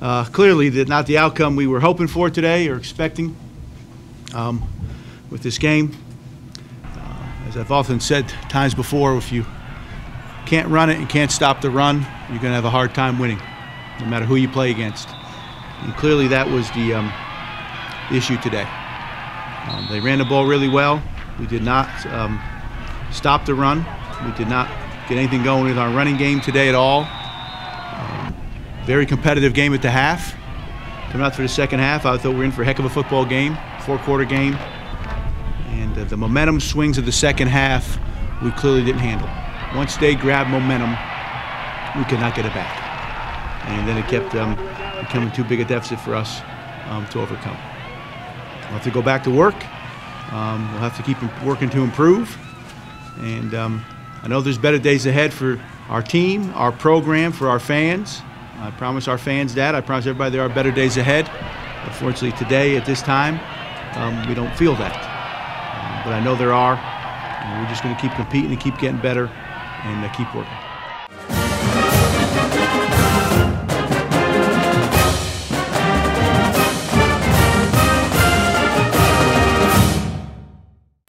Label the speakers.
Speaker 1: uh, clearly that not the outcome we were hoping for today or expecting um, with this game. Uh, as I've often said times before, if you can't run it and can't stop the run, you're going to have a hard time winning, no matter who you play against. And clearly that was the um, issue today. Um, they ran the ball really well. We did not um, stop the run. We did not get anything going with our running game today at all. Very competitive game at the half. Coming out for the second half, I thought we were in for a heck of a football game, four-quarter game. And uh, the momentum swings of the second half, we clearly didn't handle. Once they grabbed momentum, we could not get it back. And then it kept um, becoming too big a deficit for us um, to overcome. We'll have to go back to work. Um, we'll have to keep working to improve. And um, I know there's better days ahead for our team, our program, for our fans. I promise our fans that. I promise everybody there are better days ahead. Unfortunately, today at this time, um, we don't feel that. Um, but I know there are. And we're just going to keep competing and keep getting better and uh, keep working.